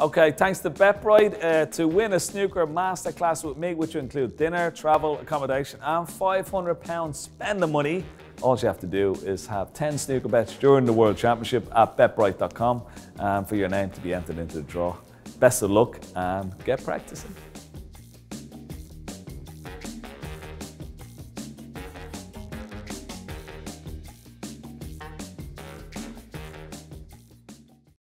Okay, thanks to BetBright uh, to win a snooker masterclass with me, which will include dinner, travel, accommodation, and £500 Spend the money. All you have to do is have 10 snooker bets during the World Championship at betbright.com um, for your name to be entered into the draw. Best of luck and get practicing.